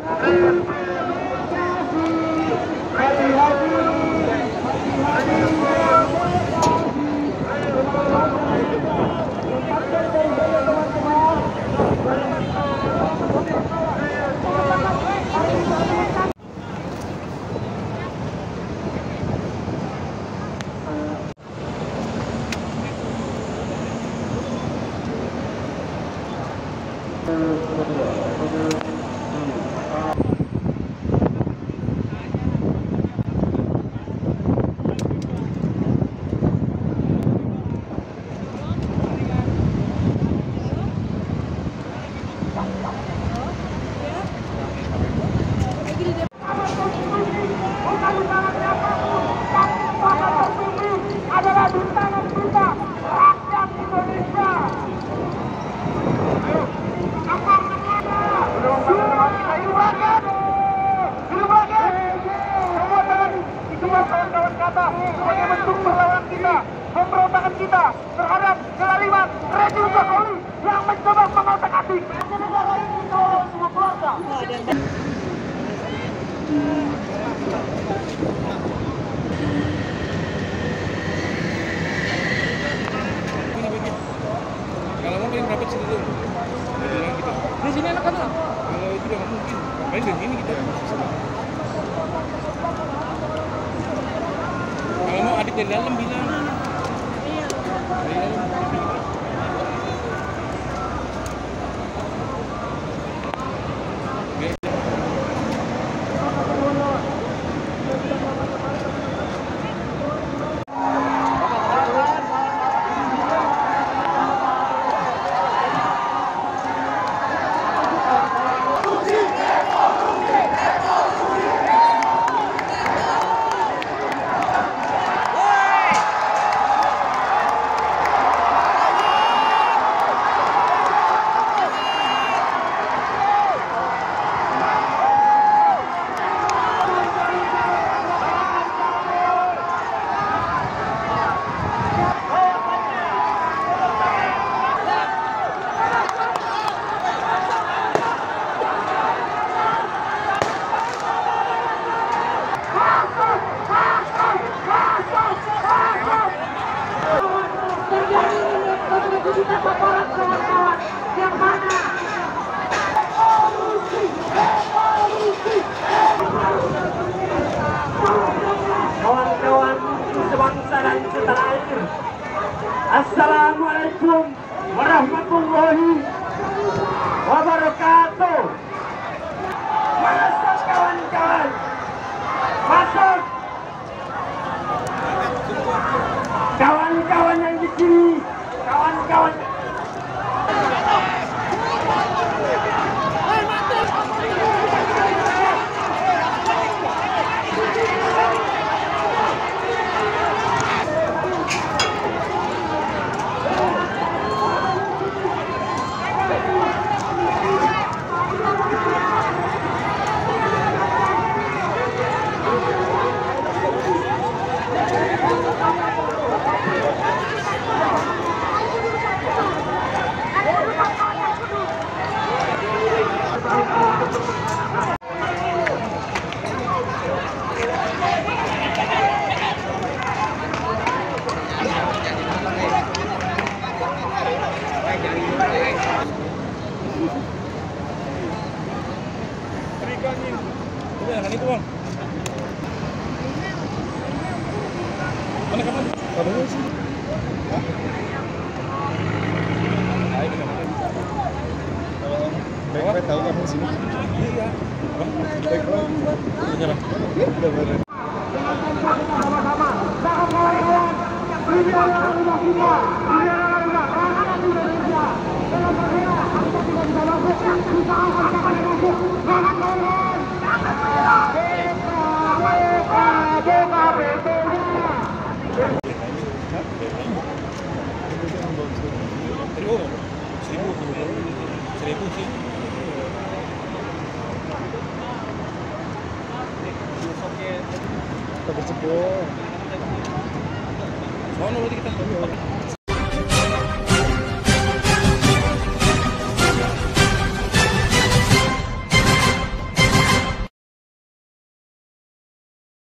adalah pemberontakan kita terhadap kezaliman rejim Jokowi yang mencoba mengotak atik. Kalau mau paling berapa situ kita. Di sini anak anak. Kalau itu udah mungkin. Paling dari sini kita. Kalau mau adik dari dalam bilang. Dari dalam. kita paparan kawan-kawan yang mana kawan-kawan sebangsa dan setanah air Assalamualaikum warahmatullahi wabarakatuh. Masuk kawan-kawan. Masuk Kawan-kawan yang di sini Kawan-kawan Udah, kan itu bang. Mana kamu? Kamu sih? Baik, tahu kamu sini. Iya. Baik, Bang. Iya, bang. Udah bener. sama-sama jangan kawan-kawan ini rumah kita ini adalah rumah rakyat Indonesia dengan berbeda kita tidak bisa masuk kita akan jangan masuk jangan kawan-kawan Seribu. Seribu. Seribu sih. Kita bercepu. Soalnya berarti kita.